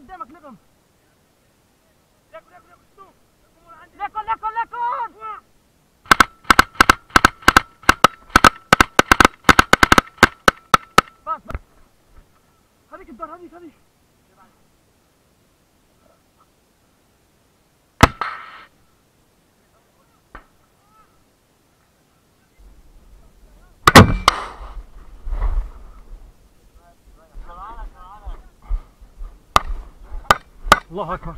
قدامك بس هذيك الدار هذيك هذيك الله اكبر